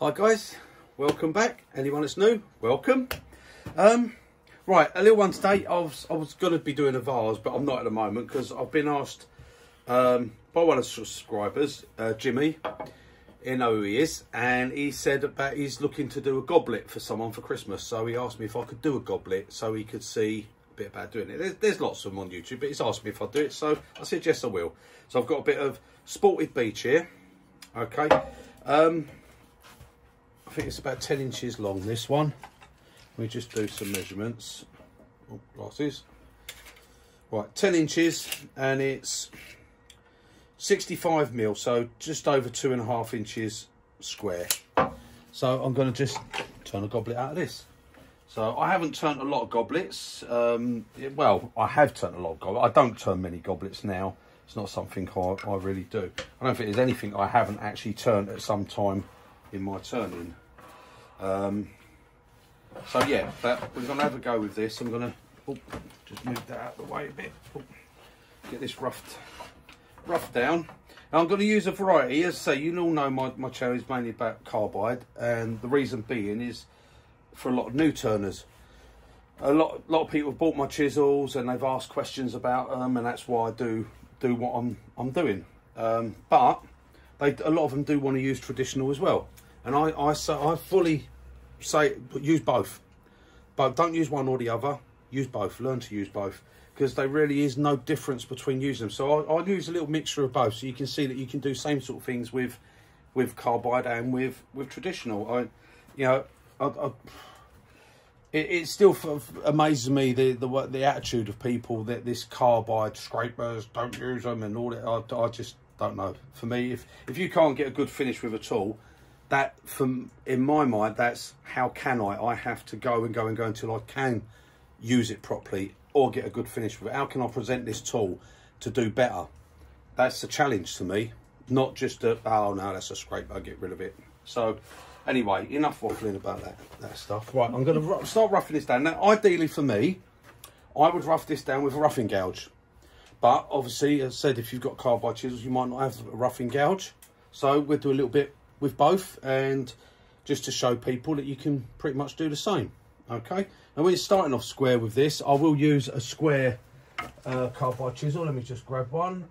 Hi guys, welcome back. Anyone that's new, welcome. Um, right, a little one today. I was I was going to be doing a vase, but I'm not at the moment because I've been asked um, by one of the subscribers, uh, Jimmy. You know who he is, and he said about he's looking to do a goblet for someone for Christmas. So he asked me if I could do a goblet so he could see a bit about doing it. There's, there's lots of them on YouTube, but he's asked me if I'd do it, so I said yes, I will. So I've got a bit of spalted beech here. Okay. Um, I think it's about 10 inches long, this one. Me just do some measurements. Oh, glasses. Right, 10 inches, and it's 65 mil, so just over two and a half inches square. So I'm going to just turn a goblet out of this. So I haven't turned a lot of goblets. Um, well, I have turned a lot of goblets. I don't turn many goblets now. It's not something I, I really do. I don't think there's anything I haven't actually turned at some time in my turning. Um, so yeah, but we're going to have a go with this. I'm going to oh, just move that out of the way a bit. Oh, get this roughed rough down. Now I'm going to use a variety. As I say, you all know my, my channel is mainly about carbide, and the reason being is for a lot of new turners. A lot, a lot of people have bought my chisels and they've asked questions about them, and that's why I do do what I'm I'm doing. Um, but they a lot of them do want to use traditional as well, and I I I fully say use both, but don't use one or the other. Use both. Learn to use both because there really is no difference between using them. So I, I use a little mixture of both, so you can see that you can do same sort of things with with carbide and with with traditional. I, you know, I, I, it, it still amazes me the, the the attitude of people that this carbide scrapers don't use them and all that. I, I just don't know. For me, if if you can't get a good finish with a tool, that from in my mind, that's how can I? I have to go and go and go until I can use it properly or get a good finish with it. How can I present this tool to do better? That's the challenge to me, not just a, oh no, that's a scrape, I'll get rid of it. So anyway, enough waffling about that, that stuff. Right, I'm going to start roughing this down. Now, ideally for me, I would rough this down with a roughing gouge. But obviously, as I said, if you've got carbide chisels, you might not have a roughing gouge. So we'll do a little bit with both and just to show people that you can pretty much do the same. Okay, and you're starting off square with this, I will use a square uh, carbide chisel. Let me just grab one.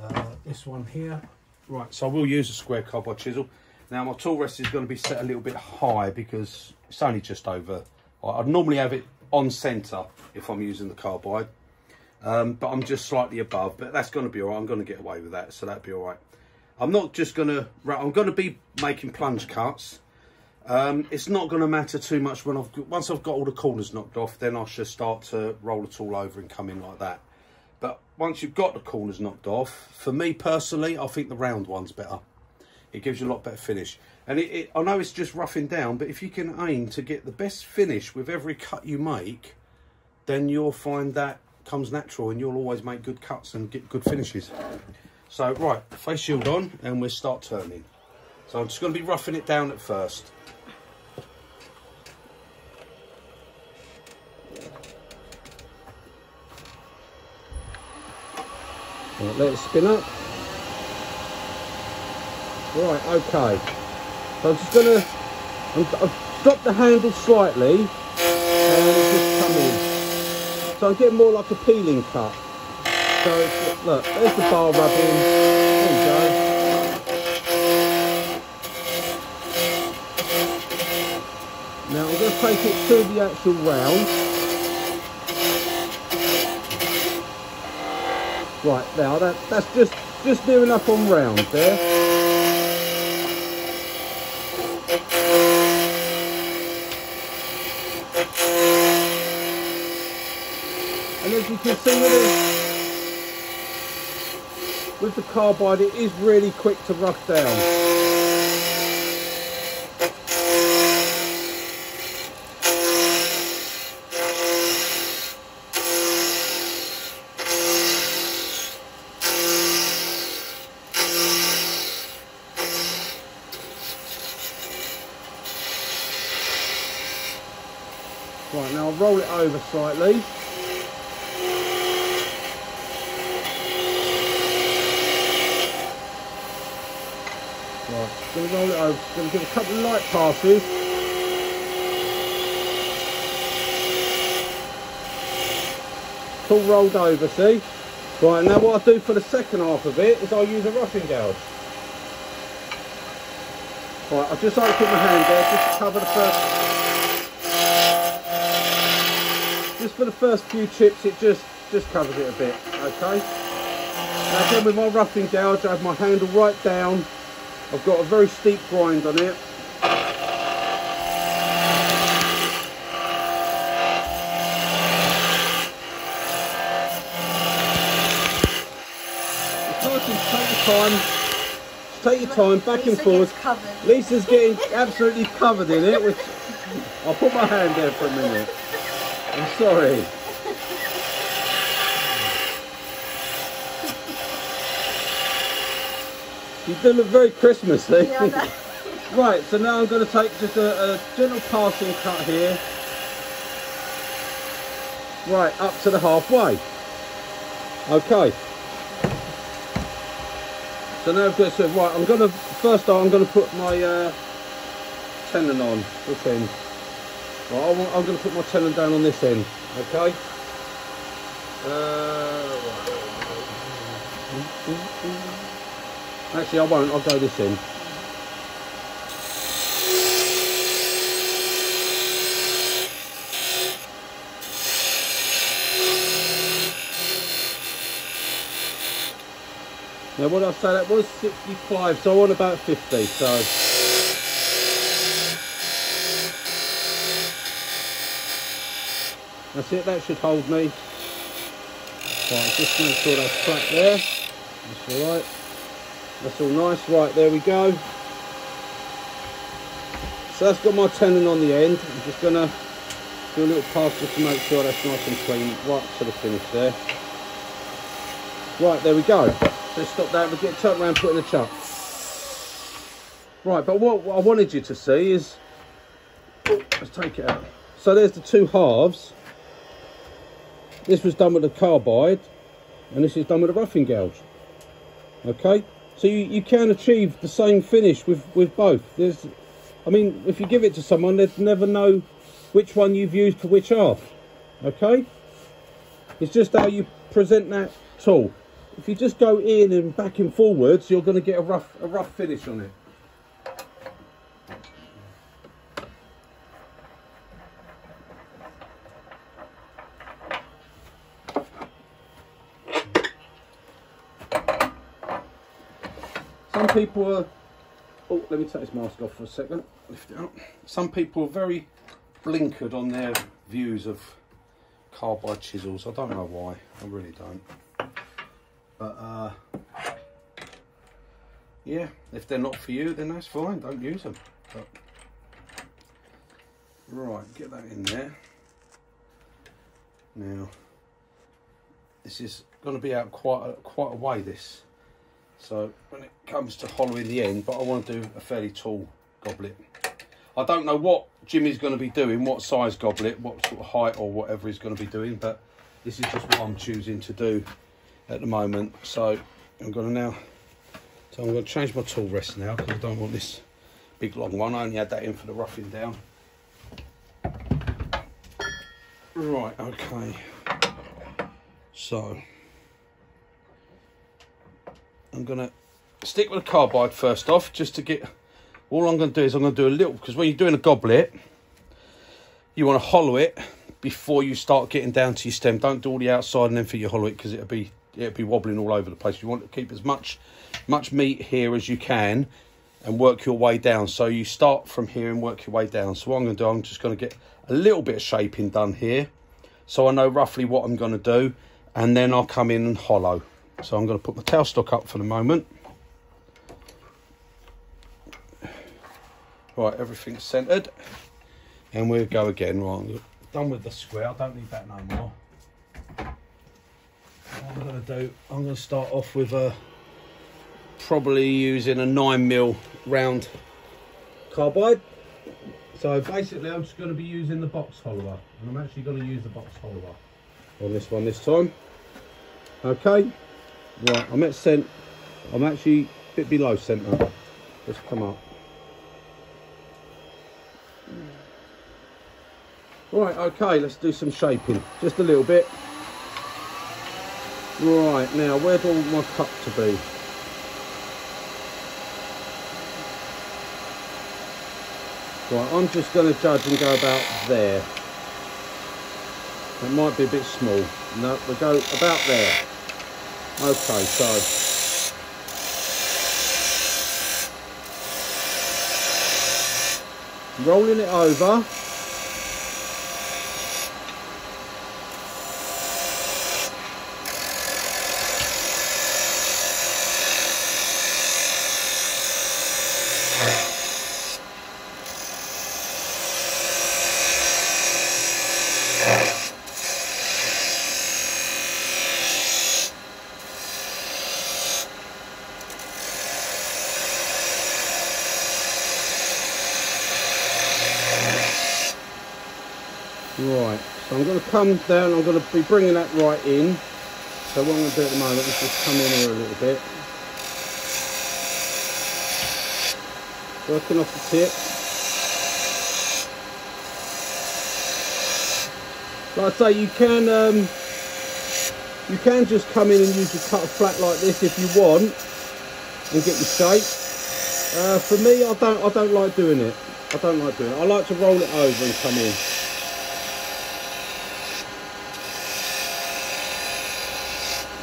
Uh, this one here. Right, so I will use a square carbide chisel. Now my tool rest is going to be set a little bit high because it's only just over. I'd normally have it on centre if I'm using the carbide. Um, but I'm just slightly above, but that's going to be all right. I'm going to get away with that, so that'd be all right. I'm not just going to, I'm going to be making plunge cuts. Um, it's not going to matter too much when I've once I've got all the corners knocked off, then I should start to roll it all over and come in like that. But once you've got the corners knocked off, for me personally, I think the round one's better. It gives you a lot better finish. And it, it, I know it's just roughing down, but if you can aim to get the best finish with every cut you make, then you'll find that comes natural and you'll always make good cuts and get good finishes. So, right, face shield on and we'll start turning. So I'm just going to be roughing it down at first. Right, let it spin up. Right, okay. So I'm just gonna, i have dropped the handle slightly and just come in. So I'm getting more like a peeling cut. So look, there's the bar rubbing. There you go. Now I'm going to take it to the actual round. Right, now that, that's just, just near enough on round there. And as you can see with, the, with the carbide, it is really quick to rough down. Right, now I'll roll it over slightly. Right, roll. Gonna give a couple of light passes. It's all rolled over, see? Right, now what I do for the second half of it is I use a roughing gouge. Right, I've just opened my hand there just to cover the first... Just for the first few chips, it just, just covers it a bit, okay? Now again with my roughing gouge, I have my handle right down. I've got a very steep grind on it. It's nice and take your time. Take your time, back and forth. Liza's getting absolutely covered in it, which I'll put my hand there for a minute. I'm sorry. You do look very Christmassy. Yeah, right, so now I'm going to take just a, a gentle passing cut here. Right, up to the halfway. Okay. So now I've got to, right, I'm going to, first I'm going to put my uh, tenon on this end. Right, I'm going to put my tenon down on this end, okay? Uh, right. Actually, I won't, I'll go this in. Now what I say that was 65, so I want about 50, so. That's it, that should hold me. Right, just make sure that's flat there. That's alright. That's all nice, right, there we go. So that's got my tenon on the end. I'm just gonna do a little pass just to make sure that's nice and clean, right to the finish there. Right, there we go. Let's stop that, we'll get turned around, put in the chuck. Right, but what, I wanted you to see is, let's take it out. So there's the two halves. This was done with a carbide, and this is done with a roughing gouge. Okay, so you, you can achieve the same finish with, with both. There's, I mean, if you give it to someone, they'd never know which one you've used for which half. Okay, it's just how you present that tool. If you just go in and back and forwards, you're going to get a rough a rough finish on it. People are. Oh, let me take this mask off for a second. Lift it up. Some people are very blinkered on their views of carbide chisels. I don't know why. I really don't. But uh, yeah, if they're not for you, then that's fine. Don't use them. But, right, get that in there. Now, this is going to be out quite a, quite a way. This, so when it comes to hollowing the end, but I want to do a fairly tall goblet. I don't know what Jimmy's going to be doing, what size goblet, what sort of height or whatever he's going to be doing, but this is just what I'm choosing to do at the moment. So I'm going to now, so I'm going to change my tool rest now because I don't want this big long one. I only had that in for the roughing down. Right, okay. So I'm going to stick with the carbide first off just to get all I'm going to do is I'm going to do a little because when you're doing a goblet you want to hollow it before you start getting down to your stem. Don't do all the outside and then for you hollow it because it'll be it'll be wobbling all over the place. You want to keep as much much meat here as you can and work your way down. So you start from here and work your way down. So what I'm going to do I'm just going to get a little bit of shaping done here so I know roughly what I'm going to do and then I'll come in and hollow so I'm going to put my tailstock up for the moment Right, everything's centred. And we'll go again. Right, done with the square. I don't need that no more. What I'm going to do, I'm going to start off with a probably using a 9 mil round carbide. So basically I'm just going to be using the box hollower. And I'm actually going to use the box hollower on this one this time. Okay. Right, I'm at cent. I'm actually a bit below centre. Just come up. Right, okay, let's do some shaping. Just a little bit. Right, now where do I want my cup to be? Right, I'm just going to judge and go about there. It might be a bit small. No, we go about there. Okay, so rolling it over Right, so I'm going to come down, I'm going to be bringing that right in. So what I'm going to do at the moment is just come in here a little bit. Working off the tip. Like I say, you can um, you can just come in and use your cutter flat like this if you want and get your shape. Uh, for me, I don't I don't like doing it. I don't like doing it. I like to roll it over and come in.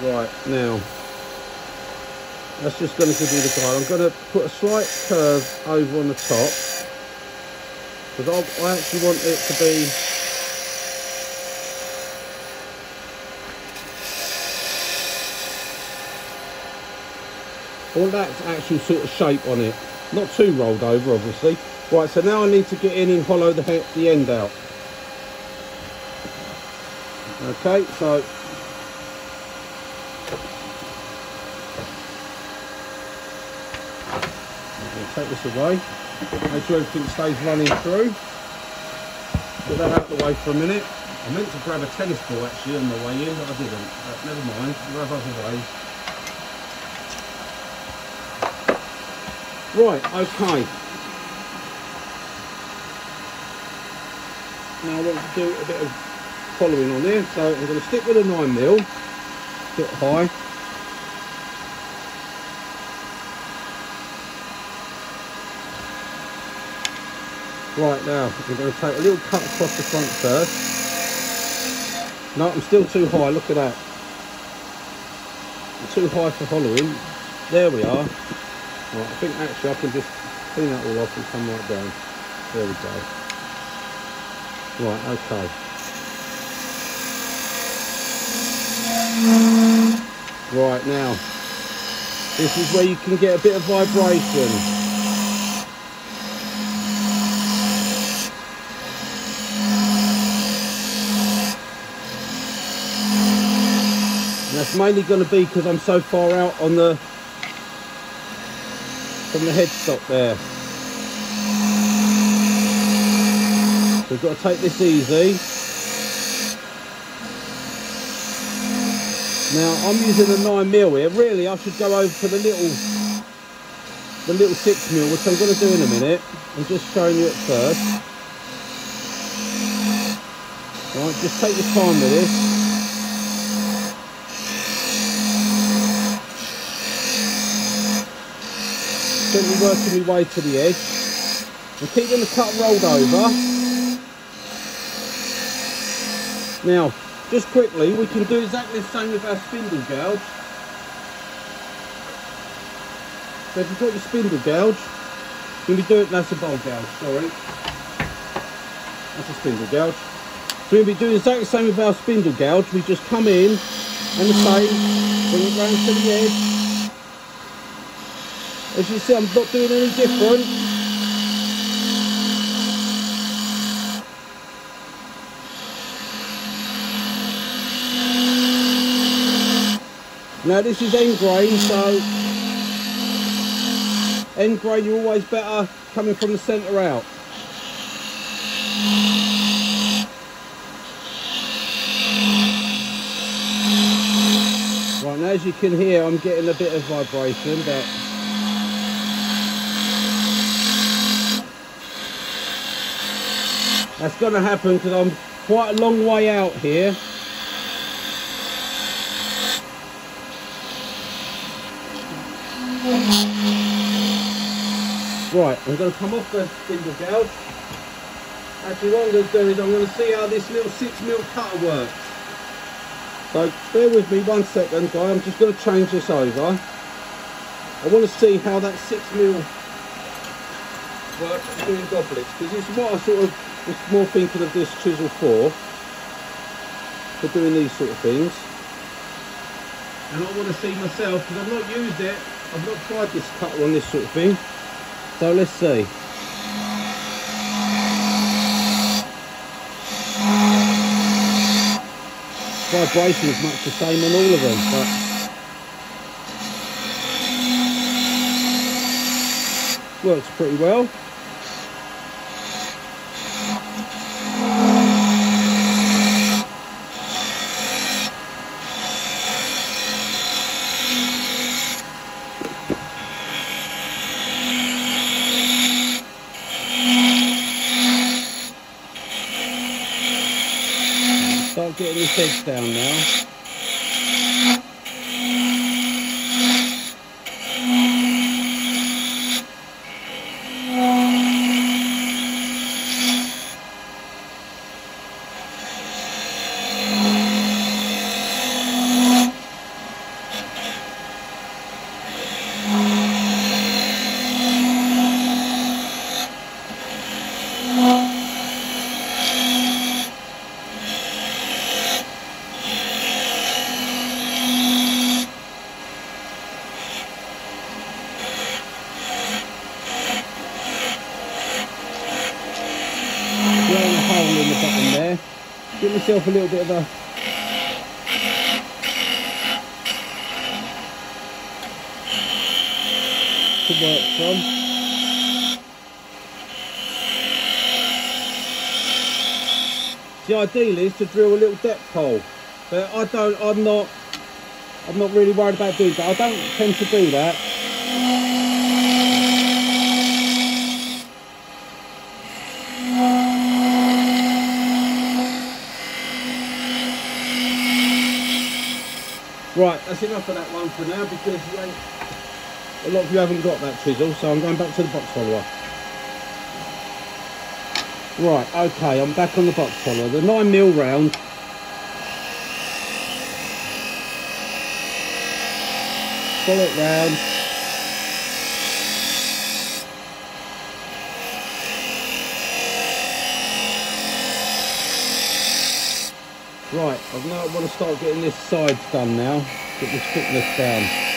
Right, now, that's just going to give you the guide. I'm going to put a slight curve over on the top, because I actually want it to be I want that actual sort of shape on it. Not too rolled over, obviously. Right, so now I need to get in and hollow the, the end out. Okay, so take this away, make sure everything stays running through. Put that out the way for a minute. I meant to grab a tennis ball actually on the way in, but I didn't. But never mind, have other ways. Right, okay. Now I want to do a bit of following on there, so I'm going to stick with a 9 mil, bit high. Right now, we're going to take a little cut across the front first. No, I'm still too high, look at that. I'm too high for hollowing. There we are. Right, I think actually I can just clean that all off and come right down. There we go. Right, okay. Right now, this is where you can get a bit of vibration. That's mainly going to be because I'm so far out on the from the headstock there. So we've got to take this easy. Now I'm using a 9 mil here. Really I should go over to the little the little 6 mil, which I'm going to do in a minute. I'm just showing you at first. Right, just take your time with this. Gently working my way to the edge and keeping the cut rolled over. Now, just quickly, we can do exactly the same with our spindle gouge. So if you've got your spindle gouge, to be doing, that's a bowl gouge, sorry. That's a spindle gouge. So we're going to be doing exactly the same with our spindle gouge. We just come in and the same, bring it round to the edge, as you see, I'm not doing any different. Now this is end grain, so end grain you're always better coming from the centre out. Right, now as you can hear I'm getting a bit of vibration, but That's going to happen because I'm quite a long way out here. Right, I'm going to come off the spindle gouge. Actually, what I'm going to do is I'm going to see how this little 6mm cutter works. So, bear with me one second, guy. I'm just going to change this over. I want to see how that 6mm works doing goblets, because it's what I sort of was more thinking of this chisel for, for doing these sort of things. And I want to see myself, because I've not used it, I've not tried this cutter on this sort of thing. So let's see. Vibration is much the same on all of them, but works pretty well. getting his heads down now. Myself a little bit of a to work from. The ideal is to drill a little depth hole, but I don't. I'm not. I'm not really worried about doing that. I don't tend to do that. Right, that's enough of that one for now because a lot of you haven't got that chisel, so I'm going back to the box hollower. Right, okay, I'm back on the box hollower. The 9mm round follow it round. Right, I now want to start getting this side done now. Get this thickness down.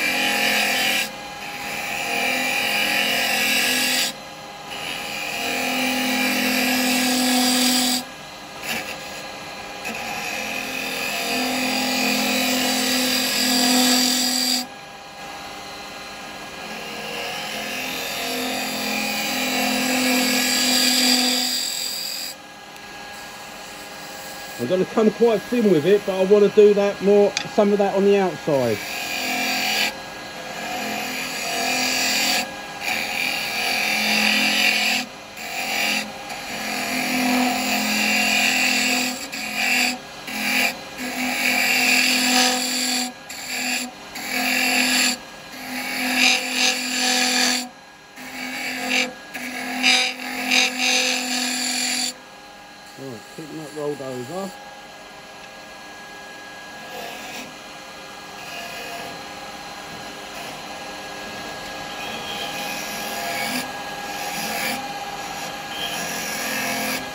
Quite thin with it, but I want to do that more, some of that on the outside.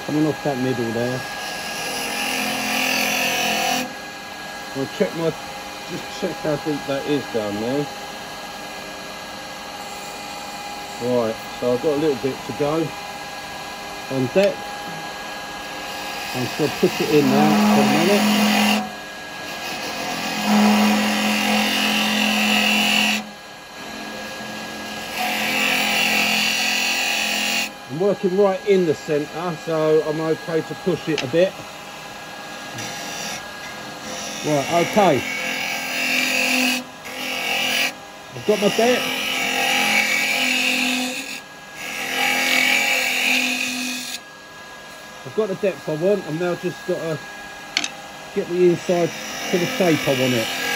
Coming off that middle there. I'll check my, just check how deep that is down there. Right, so I've got a little bit to go on deck. I'm just going to push it in now for a minute. Working right in the centre, so I'm okay to push it a bit. Right, okay. I've got my bit. I've got the depth I want. I've now just got to get the inside to the shape I want it.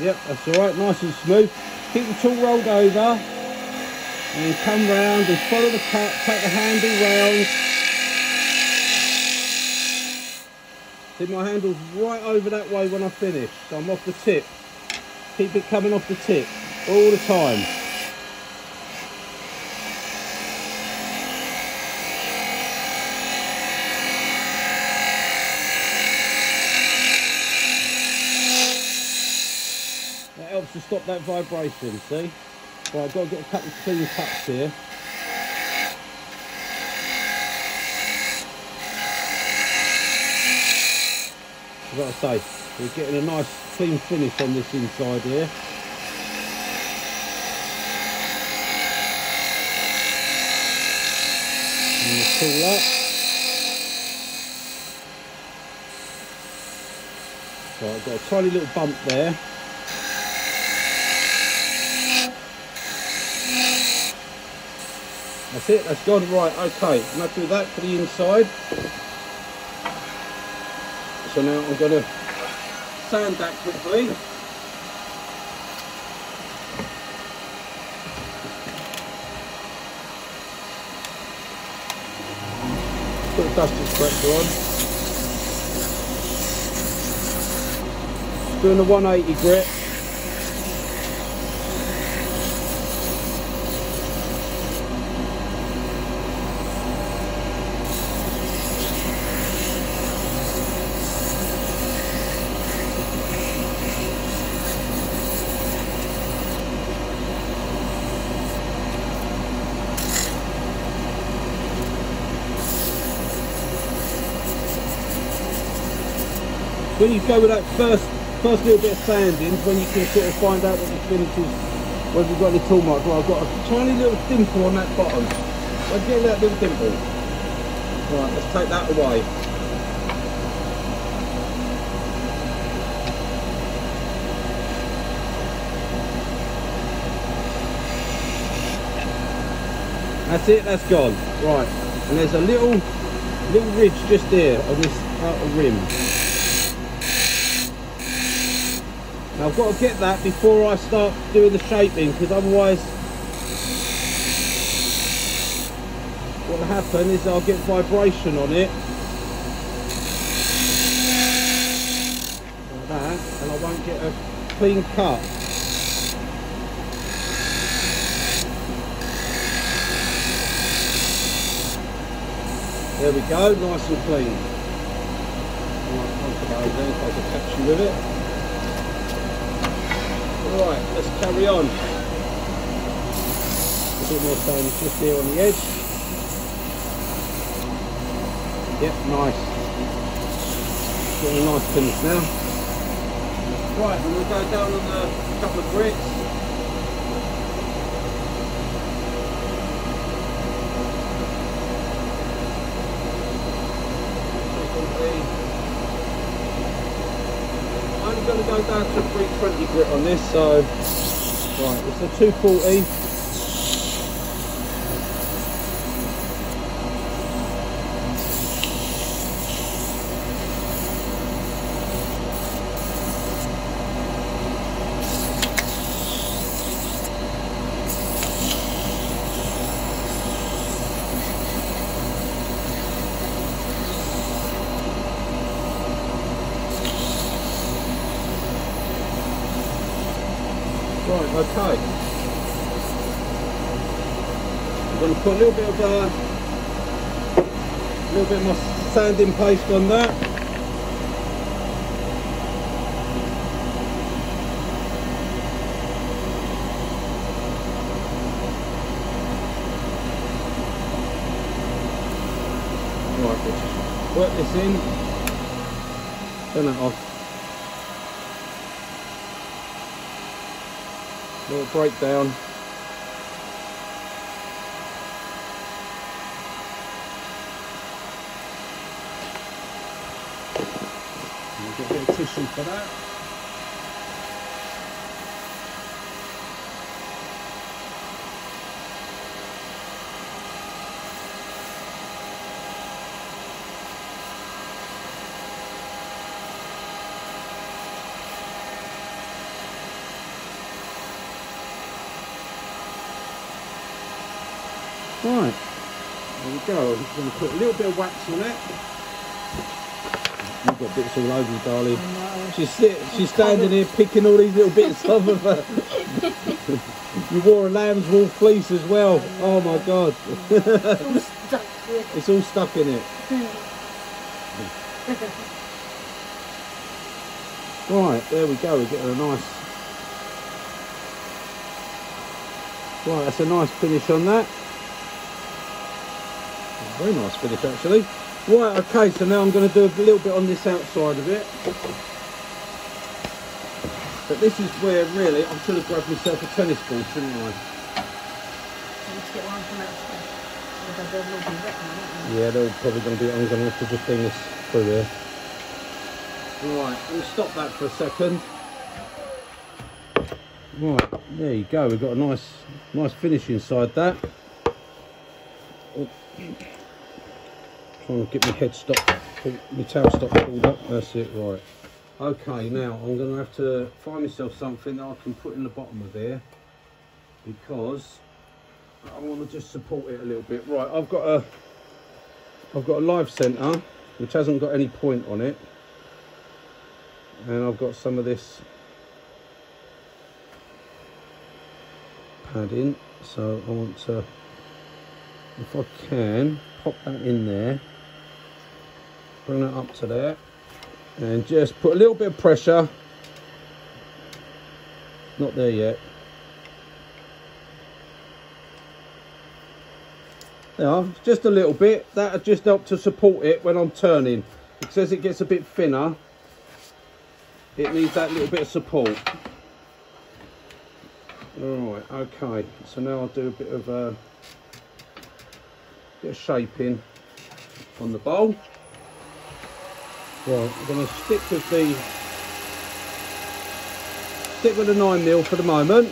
Yep, that's alright, nice and smooth. Keep the tool rolled over and come round and follow the cut, take the handle round. See my handle's right over that way when I finish, so I'm off the tip. Keep it coming off the tip all the time. That helps to stop that vibration, see? Right, I've got to get a couple of clean cuts here. I've got to say, we're getting a nice clean finish on this inside here. And tool up. So I've got a tiny little bump there. That's it, that's gone. Right, okay. I'm going to do that for the inside. So now I'm going to sand that quickly. Put the dusty corrector on. Doing the 180 grit. When you go with that first first little bit of sanding, when you can sort of find out what the finish is, whether you've got any tool marks. Well, I've got a tiny little dimple on that bottom. Let's get that little dimple. Right, let's take that away. That's it, that's gone. Right, and there's a little little ridge just there on this outer rim. Now I've got to get that before I start doing the shaping because otherwise what will happen is I'll get vibration on it like that and I won't get a clean cut. There we go, nice and clean. Right, onto those then if I can catch you with it. Right, let's carry on. A bit more sand just here on the edge. Yep, nice. Getting a nice finish now. Right, and going to go down on a couple of bricks. I'm going to go down to 320 grit on this, so right, it's a 240. Right, okay. I'm going to put a little bit of uh, a little bit of my sanding paste on that. Right, just work this in. Turn that off. little breakdown. a bit of tissue for that. Right, there we go. I'm just going to put a little bit of wax on it. You've got bits all over you, darling. She's sit, she's standing here picking all these little bits off of her. you wore a lamb's wool fleece as well. Oh my god. It's all stuck in it. Right, there we go. We're getting a nice. Right, that's a nice finish on that. Very nice finish actually. Right, okay, so now I'm going to do a little bit on this outside of it. But this is where really I should have grabbed myself a tennis ball, shouldn't I? Let's get one from outside. Otherwise they'll all be wet now, won't Yeah, they're probably going to be. I'm going to have to just bring this through there. Right, we'll stop that for a second. Right, there you go. We've got a nice, nice finish inside that. Oh. To get my headstock, my tailstock pulled up. That's it. Right. Okay, now I'm going to have to find myself something that I can put in the bottom of there because I want to just support it a little bit. Right, I've got a, I've got a live centre which hasn't got any point on it, and I've got some of this padding. So I want to, if I can, pop that in there, bring that up to there, and just put a little bit of pressure. Not there yet. Yeah, just a little bit. That'll just help to support it when I'm turning. Because as it gets a bit thinner, it needs that little bit of support. Alright, okay. So now I'll do a bit of uh, bit of shaping on the bowl. Right, I'm going to stick with the stick with the nine mil for the moment.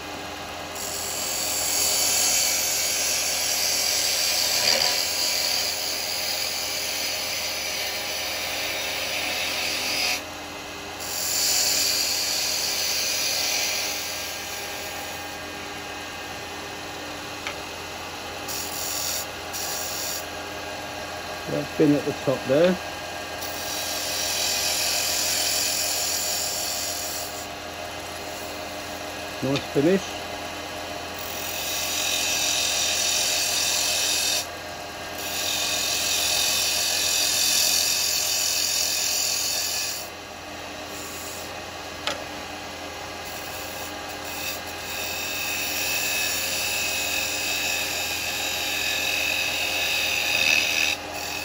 That bin at the top there. Nice finish.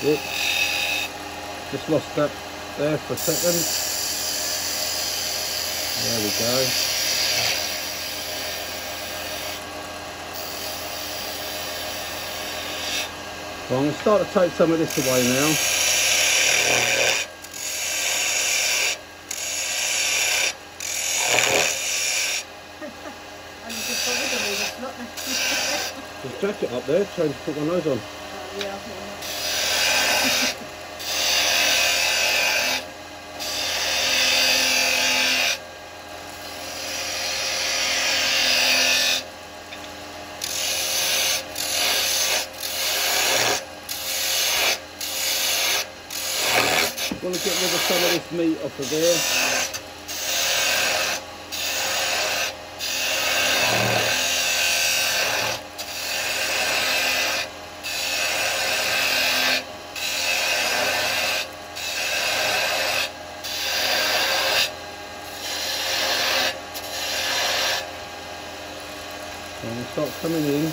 Oh. Oops. Just lost that there for a second. There we go. So I'm going to start to take some of this away now. And you just got rid of all this. There's a jacket up there, trying to put my nose on. Oh, yeah, I think Want to get rid of meat off of there. And we start coming in.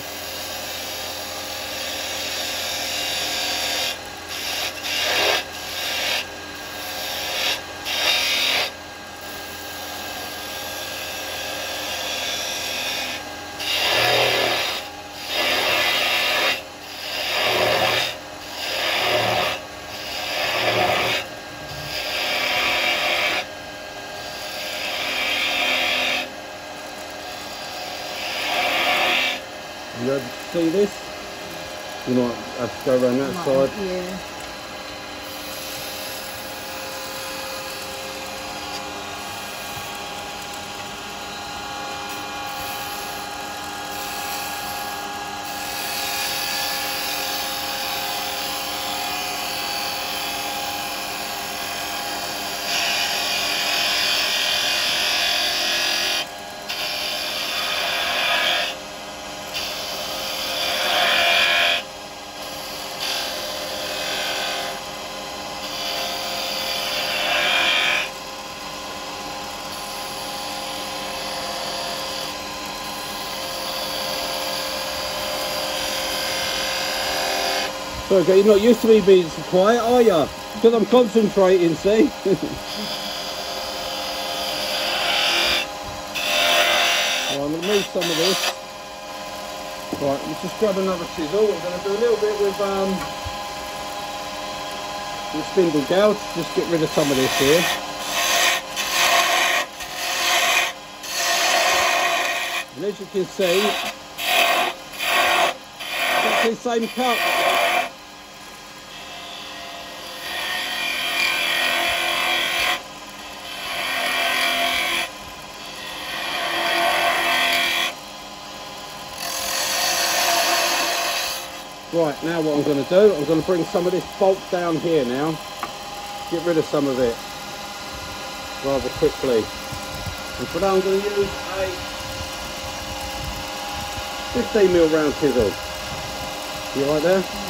You able to see this? You might have to go around that Might- side. Yeah. Okay, you're not used to me being so quiet, are you? Because I'm concentrating, see? Right, I'm going to move some of this. Right, let's just grab another chisel. We're going to do a little bit with um, the spindle gouge. Just get rid of some of this here. And as you can see, it's the same cut. Right, now what I'm going to do, I'm going to bring some of this bulk down here now. Get rid of some of it rather quickly. And for that I'm going to use a 15 mil round chisel. You right there?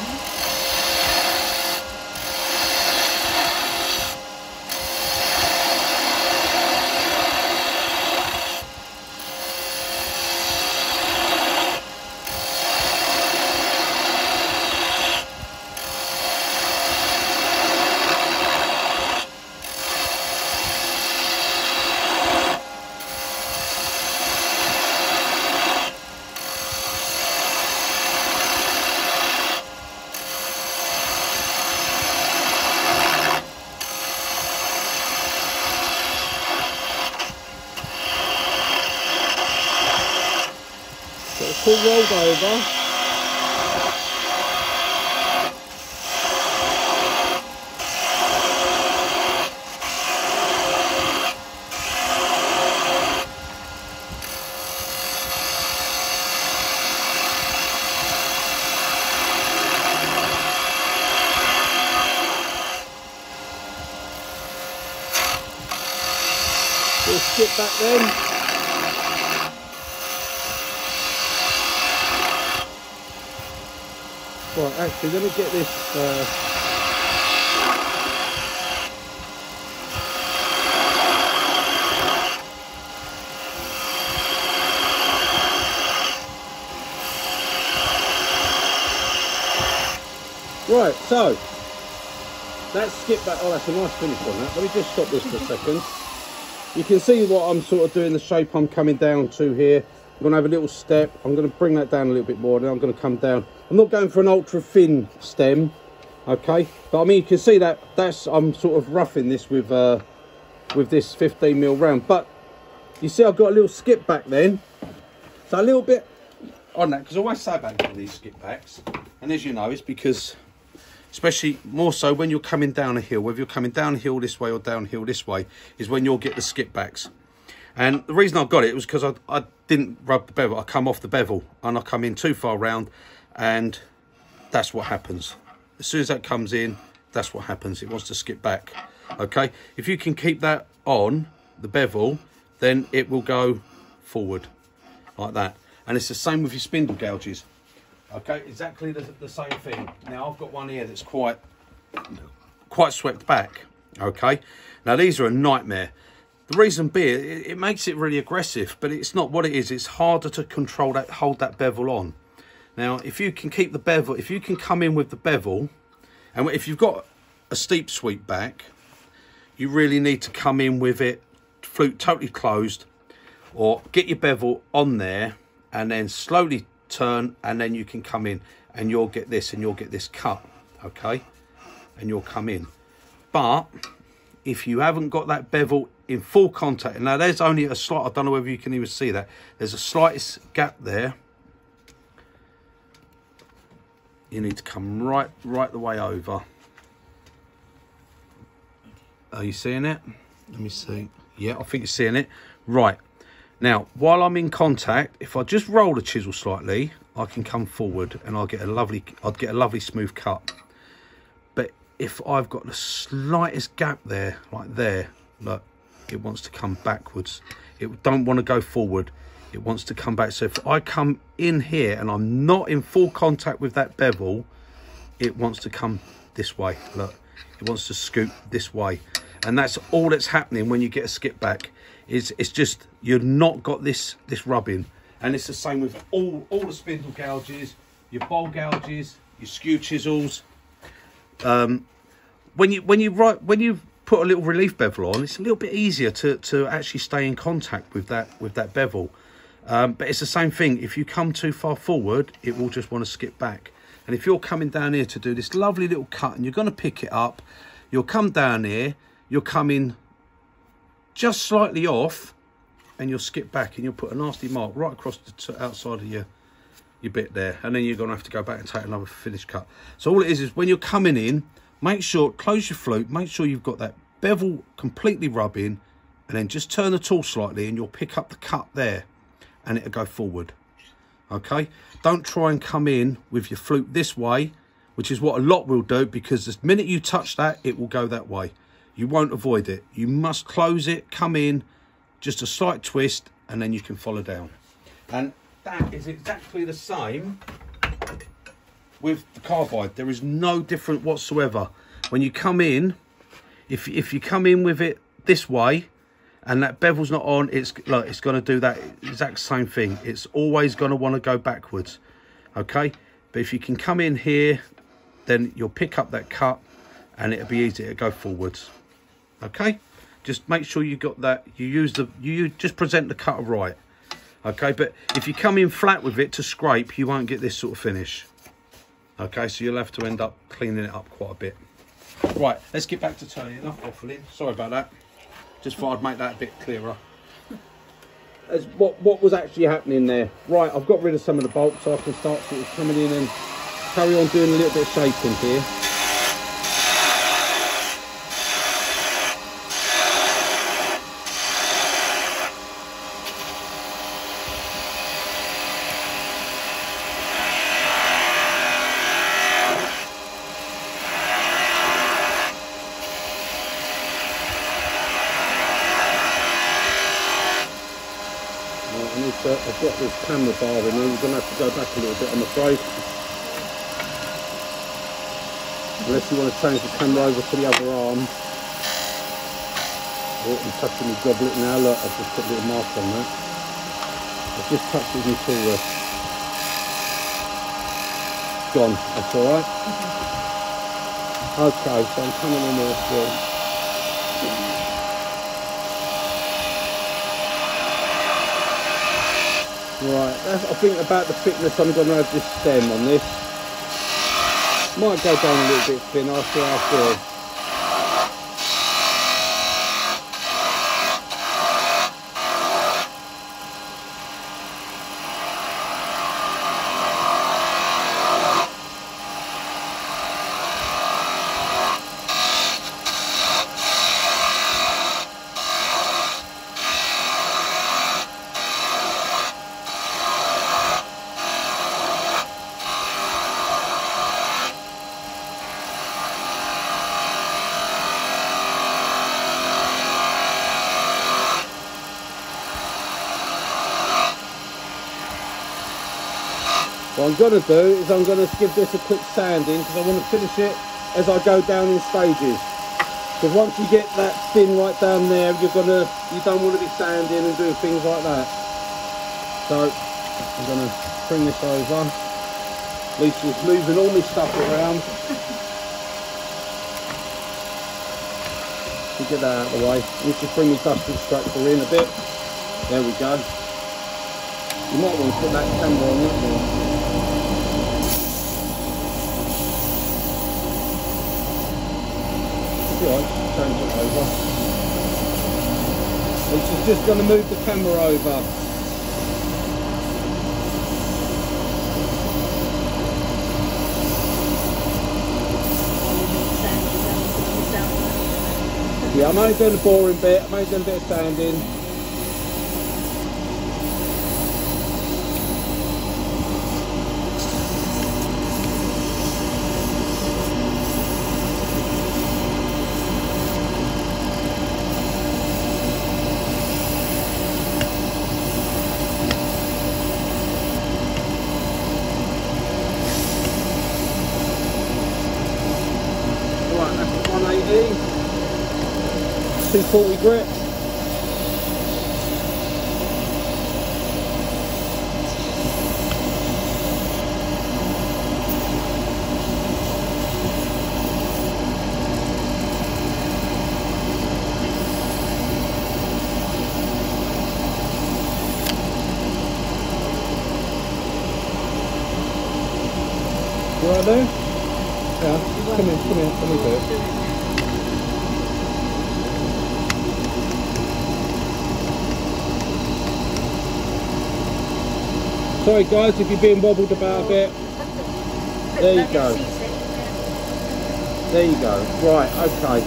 Rolled over. We'll skip back then. Right, actually, let me get this. Uh... Right, so let's skip back. Oh, that's a nice finish on that. Let me just stop this for a second. You can see what I'm sort of doing, the shape I'm coming down to here. I'm going to have a little step. I'm going to bring that down a little bit more. Then I'm going to come down. I'm not going for an ultra thin stem, okay? But I mean, you can see that that's I'm sort of roughing this with uh, with this 15 mil round. But you see, I've got a little skip back then. So a little bit on that because I always say about these skip backs, and as you know, it's because especially more so when you're coming down a hill, whether you're coming downhill this way or downhill this way, is when you'll get the skip backs. And the reason I got it was because I, I didn't rub the bevel. I come off the bevel and I come in too far round and that's what happens. As soon as that comes in, that's what happens. It wants to skip back. Okay, if you can keep that on the bevel, then it will go forward like that. And it's the same with your spindle gouges. Okay, exactly the, the same thing. Now I've got one here that's quite quite swept back. Okay, now these are a nightmare. The reason being, it, it makes it really aggressive, but it's not what it is. It's harder to control that, hold that bevel on. Now, if you can keep the bevel, if you can come in with the bevel, and if you've got a steep sweep back, you really need to come in with it flute totally closed, or get your bevel on there, and then slowly turn, and then you can come in, and you'll get this, and you'll get this cut, okay? And you'll come in. But if you haven't got that bevel in full contact, now there's only a slight, I don't know whether you can even see that, there's a slightest gap there. You need to come right, right the way over. Are you seeing it? Let me see. Yeah, I think you're seeing it. Right. Now, while I'm in contact, if I just roll the chisel slightly, I can come forward and I'll get a lovely, I'd get a lovely smooth cut. But if I've got the slightest gap there, like there, look, it wants to come backwards. It don't want to go forward. It wants to come back. So if I come in here and I'm not in full contact with that bevel, it wants to come this way. Look, it wants to scoop this way. And that's all that's happening when you get a skip back. Is it's just you've not got this this rubbing. And it's the same with all, all the spindle gouges, your bowl gouges, your skew chisels, um, when you when you write when you put a little relief bevel on, it's a little bit easier to to actually stay in contact with that with that bevel. Um, but it's the same thing. If you come too far forward, it will just want to skip back. And if you're coming down here to do this lovely little cut and you're going to pick it up, you'll come down here, you'll come in just slightly off and you'll skip back and you'll put a nasty mark right across the outside of your your bit there and then you're going to have to go back and take another finish cut so all it is is when you're coming in make sure close your flute make sure you've got that bevel completely rubbing and then just turn the tool slightly and you'll pick up the cut there and it'll go forward. Okay? Don't try and come in with your flute this way which is what a lot will do because the minute you touch that it will go that way. You won't avoid it. You must close it come in just a slight twist and then you can follow down. And that is exactly the same with the carbide there is no different whatsoever. When you come in if if you come in with it this way and that bevel's not on it's like it's going to do that exact same thing. It's always going to want to go backwards okay? But if you can come in here then you'll pick up that cut and it'll be easy to go forwards okay? Just make sure you got that you use the you just present the cutter right okay? But if you come in flat with it to scrape you won't get this sort of finish okay so you'll have to end up cleaning it up quite a bit. Right let's get back to turning enough waffling. Sorry about that. Just thought I'd make that a bit clearer. As what what was actually happening there? Right I've got rid of some of the bolts so I can start sort of coming in and carry on doing a little bit of shaping here I've got this camera bar in here, you're going to have to go back a little bit I'm afraid. Unless you want to change the camera over to the other arm. Oh, I'm touching the goblet now, look, I've just put a little mark on that. I've just touched it until the gone, that's alright. Mm-hmm. Okay, so I'm coming in there Right, I think about the thickness I'm going to have this stem on this. Might go down a little bit thin, I'll see how I feel. I'm going to do is I'm going to give this a quick sanding because I want to finish it as I go down in stages. Because once you get that thin right down there, you're gonna you don't want to be sanding and doing things like that. So I'm going to bring this over. Liza's moving all my stuff around. to get that out of the way. Let's just bring my dust extractor in a bit. There we go. You might want to put that camera on that one. Right, change it over. And she's just going to move the camera over. Yeah, I'm only doing the boring bit, I'm only doing a bit of sanding. Grit. What I do? Yeah, come here, come here, let me do it. Sorry guys if you're being wobbled about a bit. There you go. There you go. Right, okay.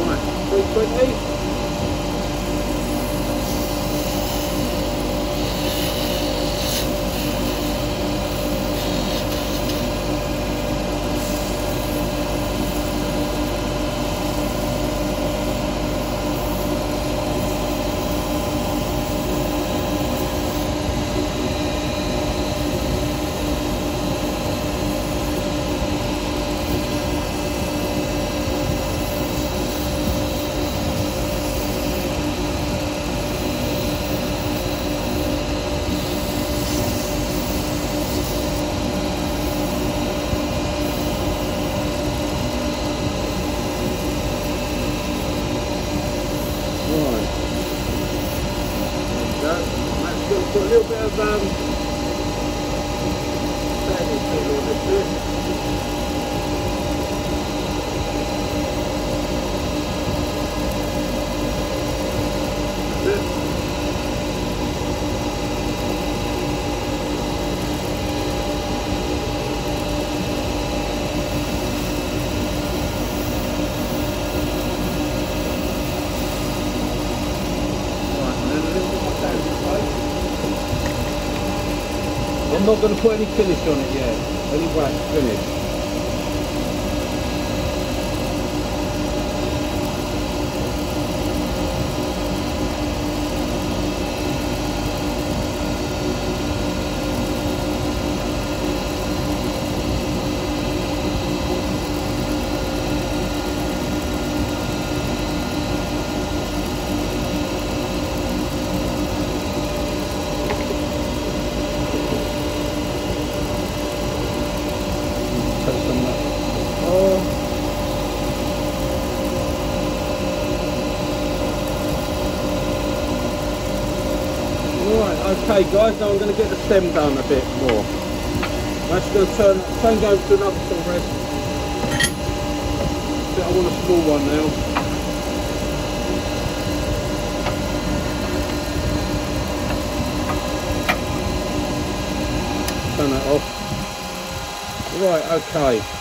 Right, 320. Right. There we go. Let's go put a little bit of um sanding filler on this bit. That's it. Right, and then a little bit of sanding plate. I'm not going to put any finish on it yet. Any wax finish. Touch some of that. Oh. Right, okay guys, now I'm going to get the stem down a bit more. Going to turn, change over to another sort of rest. I want a small one now. Turn that off. Right, okay.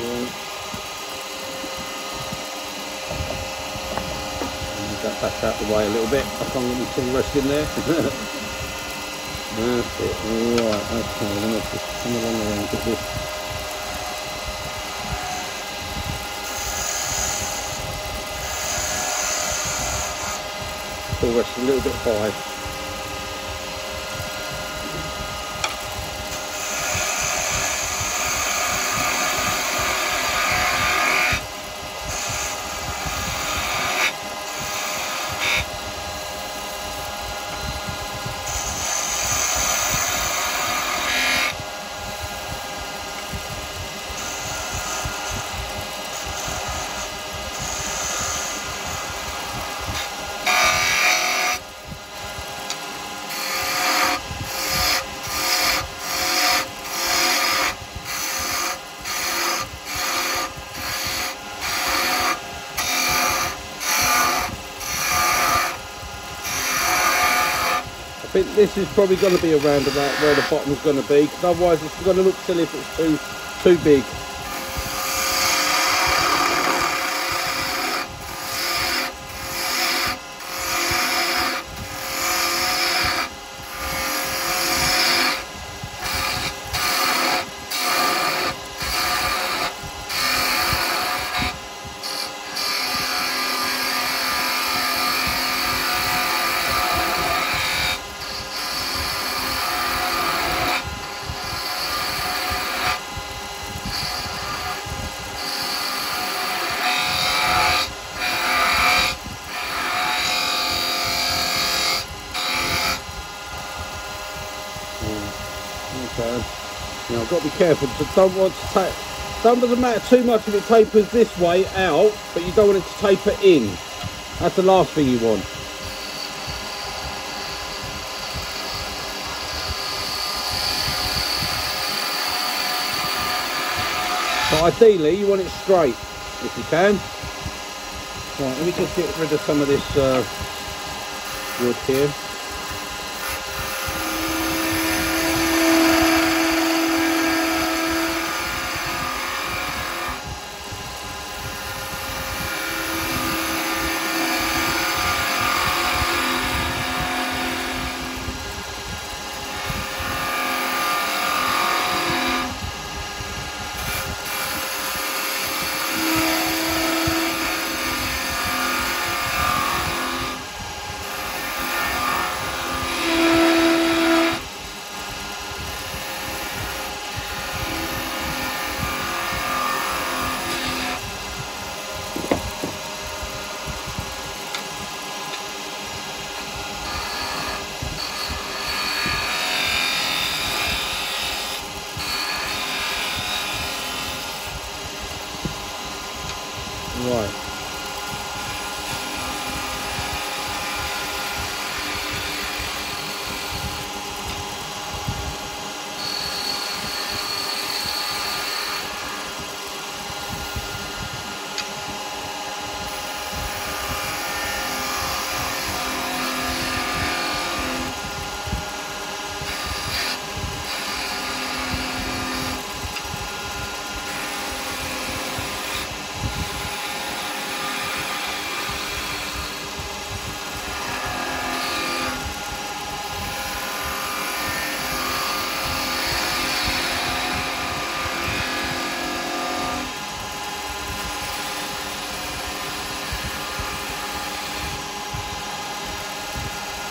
Right. Move that back out the way a little bit. I can't get my tool rest in there. That's it. Right, okay, let's just come along around get this. Tool rest a little bit high. Think this is probably going to be around about where the bottom's going to be, otherwise it's going to look silly if it's too too big. Okay. Now I've got to be careful because I don't want to tape. Don't doesn't matter too much if it tapers this way out, but you don't want it to taper in. That's the last thing you want. But ideally, you want it straight if you can. Right, let me just get rid of some of this uh, wood here.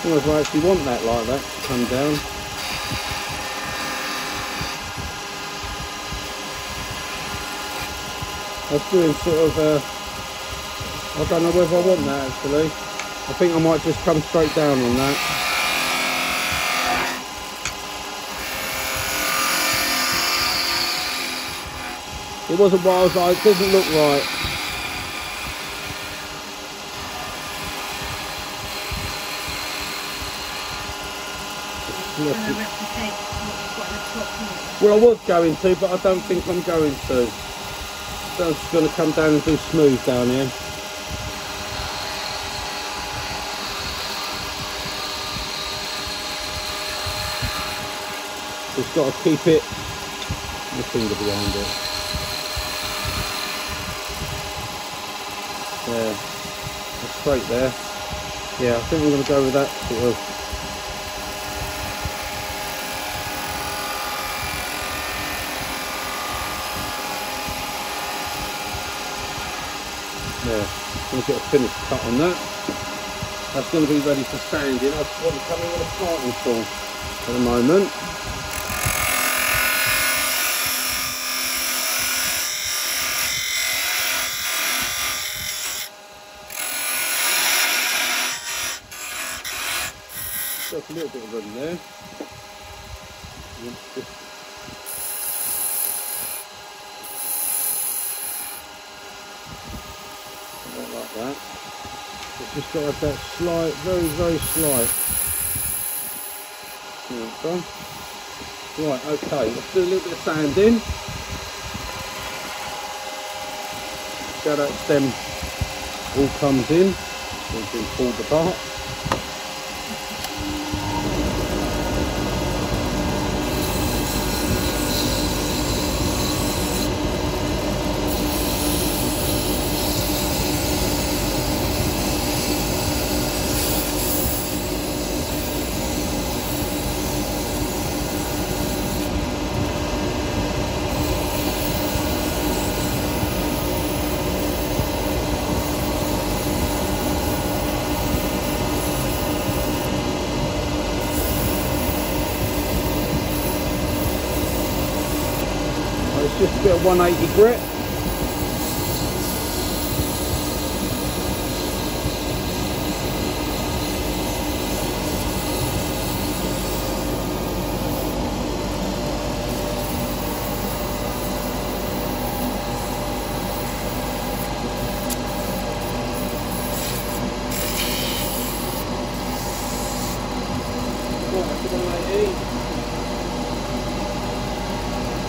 Almost I actually want that like that to come down. Was doing sort of, uh, I don't know whether I want that actually. I think I might just come straight down on that. It wasn't what I was like, it doesn't look right. You're going to replicate what you've got the top here. Well, I was going to, but I don't think I'm going to. So I'm just going to come down and do smooth down here. Just got to keep it, the finger behind it. There, That's straight there. Yeah, I think I'm going to go with that sort of There, to get a finished cut on that. That's going to be ready for sanding. I just want to come in with a parting tool at the moment. Got a little bit of room there. Just Not like that. It's just got that slight, very, very slight. There we go. Right, okay, let's do a little bit of sanding. How that stem all comes in. It's been pulled apart. a 180 grit.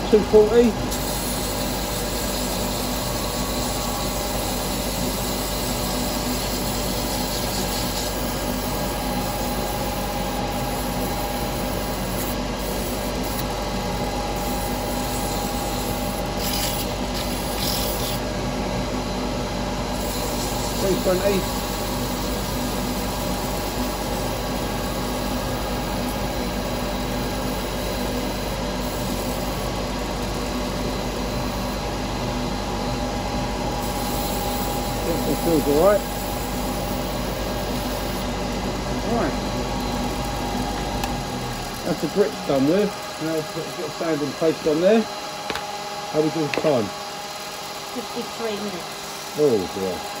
Two forty. Three twenty. It feels alright. Alright. That's the grits done with. Now we'll put a bit of sanding paste on there. How are we do the time? 53 minutes. Oh dear.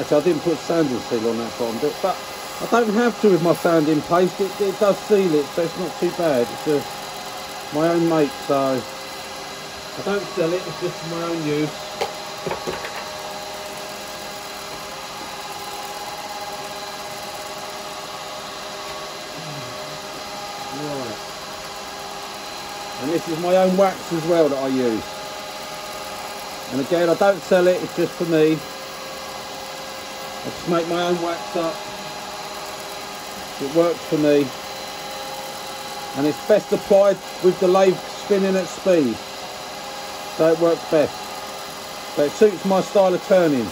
Actually, I didn't put sanding seal on that bottom bit, but I don't have to with my sanding paste. It, it does seal it, so it's not too bad. It's a, my own make, so I don't sell it. It's just for my own use. And this is my own wax as well that I use. And again, I don't sell it, it's just for me. I just make my own wax up. It works for me. And it's best applied with the lathe spinning at speed. So it works best. So it suits my style of turning.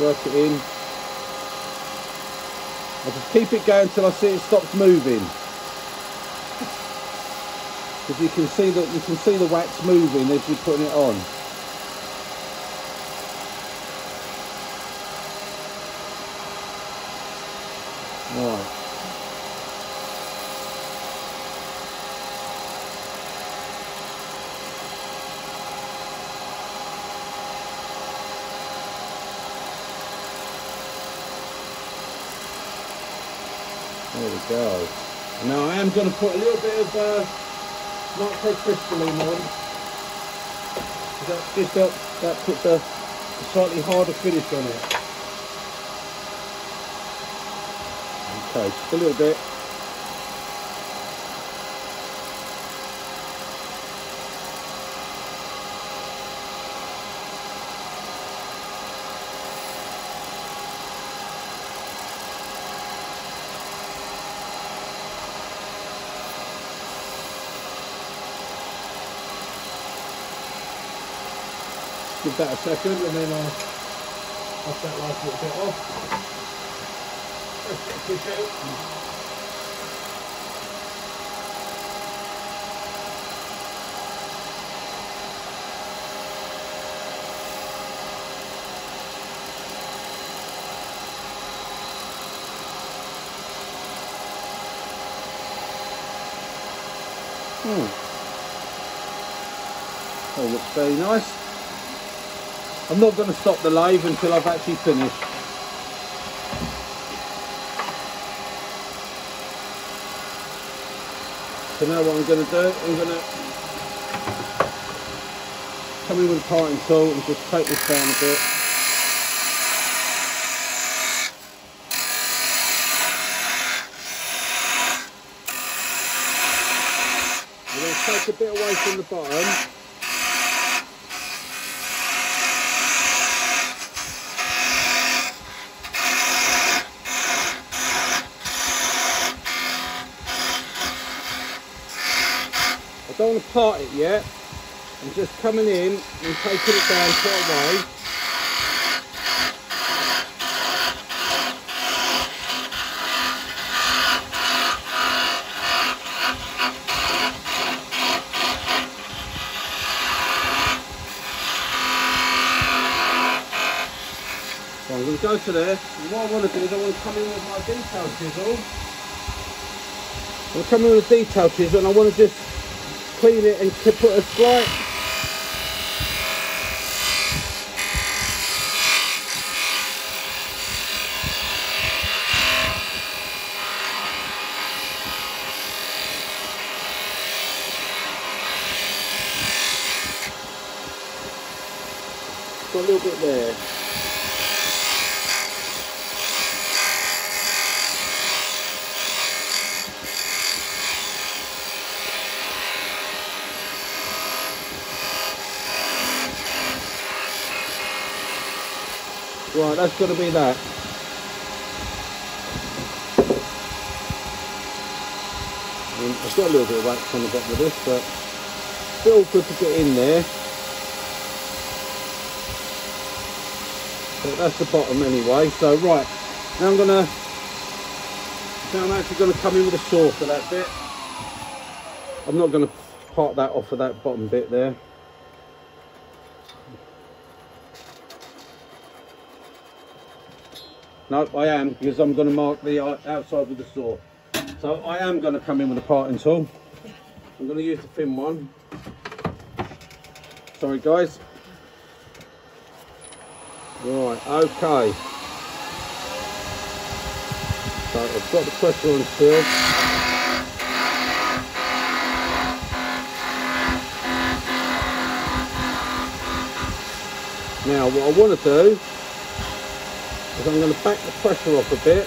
Work it in. I just keep it going until I see it stops moving. Because you can see that you can see the wax moving as you're putting it on. Right. Go. Now I am going to put a little bit of uh, microcrystalline on. That just helps, that puts a, a slightly harder finish on it. Okay, just a little bit. Give that a second and then I'll off that last little bit off. Hmm. This out. Oh, looks very nice. I'm not going to stop the live until I've actually finished. So now what I'm going to do, I'm going to come in with a parting tool and just take this down a bit. I'm going to take a bit away from the bottom. want to part it yet. I'm just coming in and taking it down quite way. So I'm going to go to there. What I want to do is I want to come in with my detail chisel. I'm in with a detail chisel and I want to just clean it and put a slight got a little bit there. Right, that's got to be that. And I've got a little bit of wax on the bottom of this, but still good to get in there. But that's the bottom anyway. So right, now I'm gonna. Now I'm actually gonna come in with a saw for that bit. I'm not gonna part that off of that bottom bit there. No, I am because I'm going to mark the uh, outside with the saw. So I am going to come in with a parting tool. I'm going to use the thin one. Sorry guys. Right, okay. So I've got the pressure on still. Now what I want to do I'm going to back the pressure off a bit.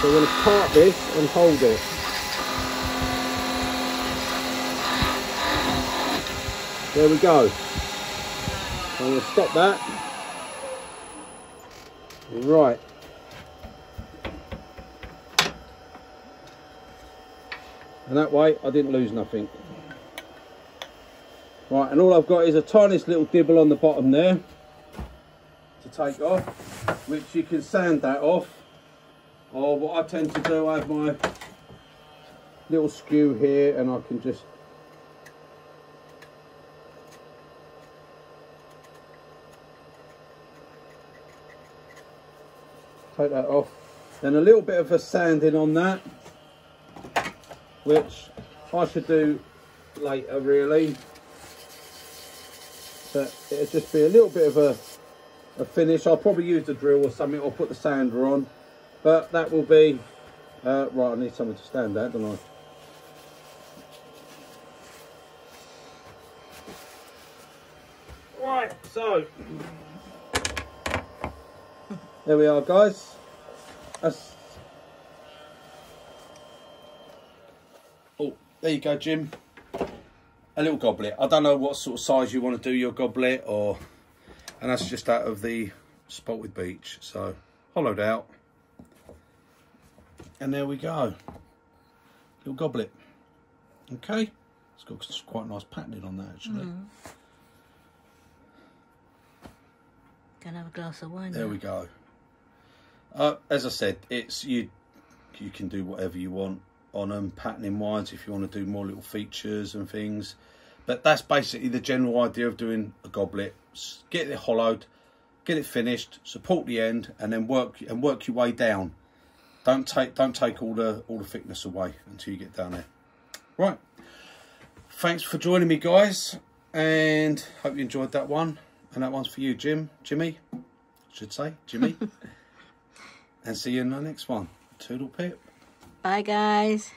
So I'm going to part this and hold it. There we go. I'm going to stop that. Right. And that way I didn't lose nothing. Right, and all I've got is a tiniest little dibble on the bottom there to take off, which you can sand that off. Or what I tend to do, I have my little skew here and I can just take that off. Then a little bit of a sanding on that, which I should do later really but it'll just be a little bit of a, a finish. I'll probably use the drill or something or put the sander on, but that will be, uh, right, I need something to stand at, don't I? Right, so, there we are guys. That's, oh, there you go Jim a little goblet. I don't know what sort of size you want to do your goblet or, and that's just out of the Spalted Beech. So hollowed out. And there we go. Little goblet. Okay. It's got quite a nice patterning on that actually. Mm. Can have a glass of wine. There now. we go. Uh, as I said, it's you. You can do whatever you want on them patterning wise if you want to do more little features and things. But that's basically the general idea of doing a goblet. Get it hollowed get it finished support the end and then work and work your way down. Don't take don't take all the all the thickness away until you get down there. Right. Thanks for joining me guys and hope you enjoyed that one. And that one's for you jim jimmy I should say jimmy. And see you in the next one. Toodle pip Bye, guys.